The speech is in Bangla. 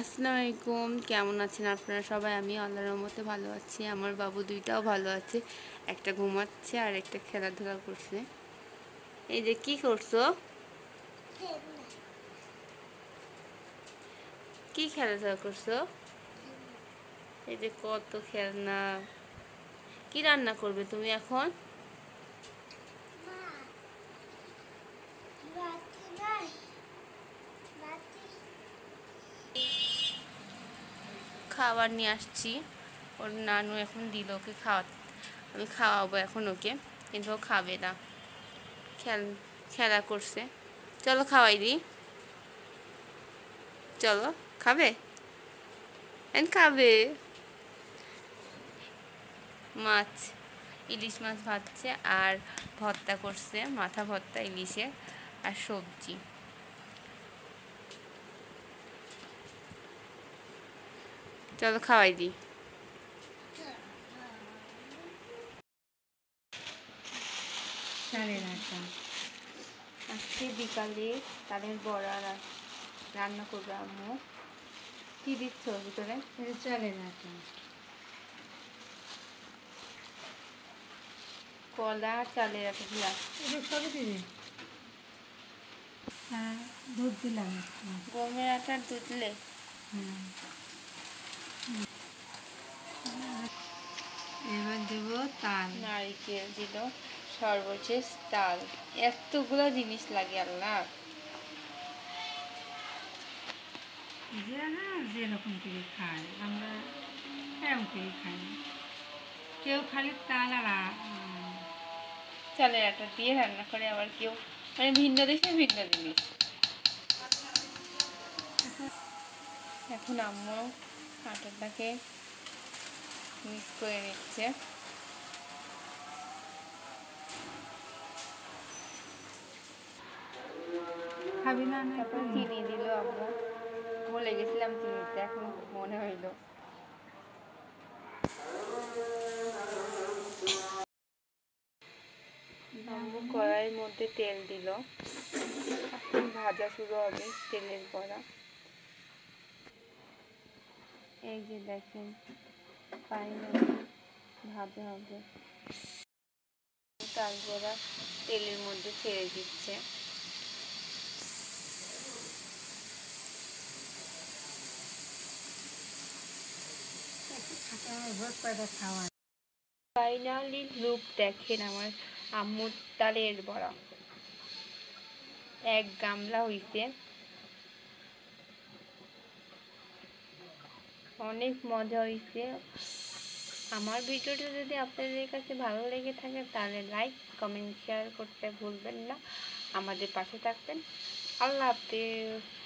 আসসালামু আলাইকুম কেমন আছেন আপনারা সবাই? আমি আল্লাহর রহমতে ভালো আছি। আমার বাবু দুইটাও ভালো আছে। একটা ঘুমাচ্ছে আর একটা খেলাধুলা করছে। এই যে কি করছ? কি খেলাধুলা করছ? এই যে কত খেলনা। কি রান্না করবে তুমি এখন? খাবার নিয়ে আসছি। ওর নানু এখন দিল ওকে খাওয়া আমি খাওয়াবো এখন ওকে, কিন্তু ও খাবে না। খেল, খেলা করছে। চলো খাওয়াই দিই। চলো, খাবে? এন খাবে। মাছ, ইলিশ মাছ ভাজছে আর ভর্তা করছে, মাথা ভর্তা, ইলিশে আর সবজি। চলো খাওয়াই দিই। চালের আটা আজকে বিকালে তালের বড়া রান্না করবে আম্মু। কি দিচ্ছ ভিতরে? চালের আটা কলা আর চালের একটা এটা সবই দিবি হ্যাঁ। দুধ দিলাম। গমের আটার দুধ দিলে হ্যাঁ। এবার দেব তাল। নারিকেল দিল সর্বশেষ তাল। এতগুলো জিনিস লাগে আল্লাহ। যারা যেরকম করে খায় আমরা এরকম করে খাই। কেউ খালি তাল আর চালের আটা দিয়ে রান্না করে আবার কেউ মানে ভিন্ন দেশে ভিন্ন জিনিস। এখন আম্মু আটাটাকে মিক্স করে নিচ্ছে খাবি না তারপর চিনি দিল আম্মু বলে গেছিলাম চিনিতে এখন মনে হইল আম্মু কড়াইয়ের মধ্যে তেল দিল এখন ভাজা শুরু হবে তেলের বড়া এই যে দেখেন তেলের মধ্যে ছেড়ে দিচ্ছে। ফাইনালি লুক দেখেন আমার আম্মুর তালের বড়া। এক গামলা হইছে। অনেক মজা হয়েছে আমার ভিডিওটা যদি আপনাদের কাছে ভালো লেগে থাকে, তাহলে লাইক কমেন্ট শেয়ার করতে ভুলবেন না। আমাদের পাশে থাকবেন। আল্লাহ হাফেজ।